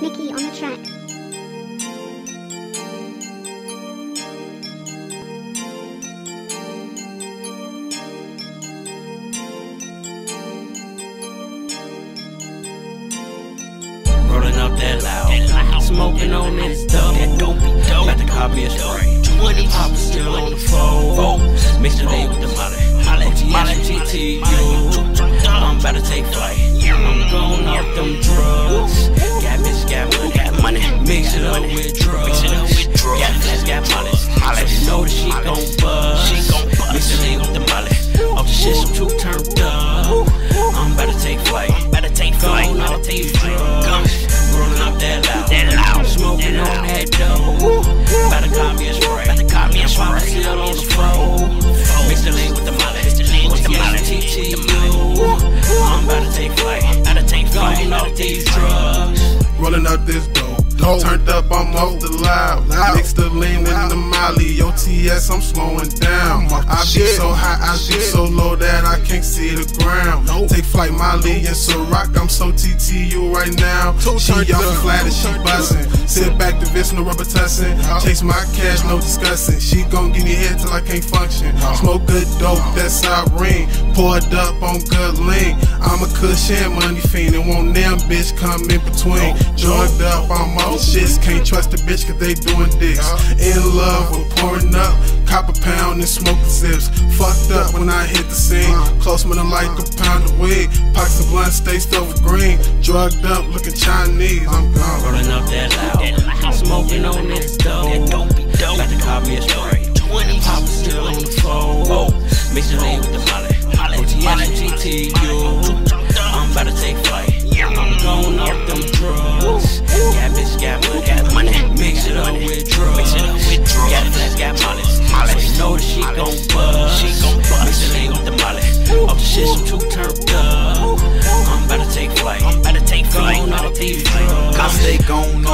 Nikki on the track. Rolling up that loud, smoking on this dope. Got the copy of spray. 20 poppers still take flight. About to take flight. Off these drugs. Rolling up this dope. Turned up, I'm off the loud. Mix the lean with the molly. OTS, I'm slowing down. I be so high, I be so low that I can't see the ground. Take flight, Molly and Ciroc. I'm so TTU right now. She young flat and she buzzing. Sit back to this, no rubber tussing. Chase my cash, no discussing. She gon' give me head till I can't function. Smoke good dope, that's I ring. Poured up on good lean. I'm a cushion money fiend and won't damn bitch come in between. Drugged up, I'm off shits. Can't trust a bitch cause they doing dicks. In love with pouring up. Cop a pound and smoking zips. Fucked up when I hit the scene. Close man, like a pound of weed. Pockets of blunt, stay still for green. Drugged up, looking Chinese. I'm gone. Rolling up that loud. Smoking on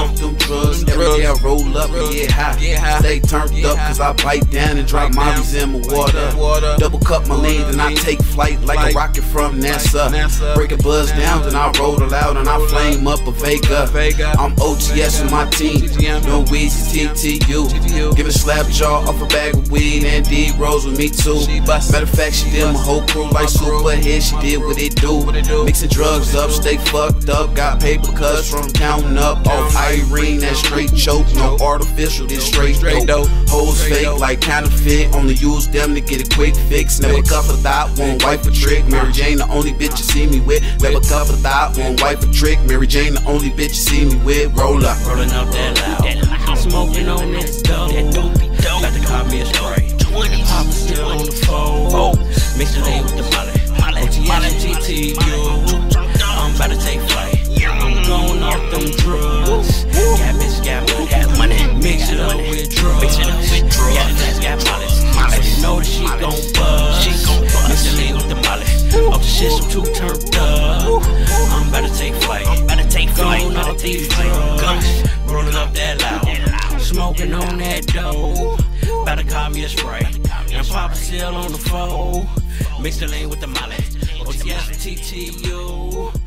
off them drugs. I roll up and get high. Stay turned up cause I bite down and drop mollies in my water. Double cup my lean, then I take flight like a rocket from NASA. Break a buzz down, then I roll it out and I flame up a Vega. I'm OTS with my team. No Weezy TTU. Give a slap jaw off a bag of weed and D rolls with me too. Matter of fact, she did my whole crew like Superhead. She did what it do. Mixing drugs up, stay fucked up. Got paper cuts from counting up. Off Irene, that straight choke. No artificial, this straight straight dope. Hoes fake like counterfeit. Only use them to get a quick fix. Never cuff a thought, won't wipe a trick. Mary Jane, the only bitch you see me with. Never cuff a thought, won't wipe a trick. Mary Jane, the only bitch you see me with. Roll up. Rolling up that loud. I'm smoking on this dope. Got the copy of spray. 20 these drugs. Rolling up that loud. Smoking on that dough. About to call me a spray. And Papa still on the phone. Mix the lane with the molly. OTS TTU.